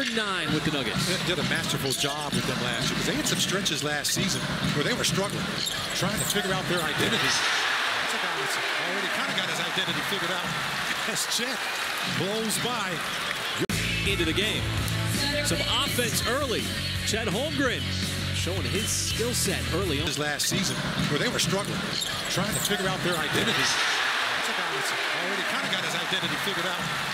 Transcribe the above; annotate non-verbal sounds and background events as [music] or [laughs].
number nine with the Nuggets. They Did a masterful job with them last year because they had some stretches last season where they were struggling, trying to figure out their identities. That's a guy that's already kind of got his identity figured out [laughs] as Chet blows by. Into the game. Some offense early. Chet Holmgren showing his skill set early on. his Last season where they were struggling, trying to figure out their identities. That's a guy that's already kind of got his identity figured out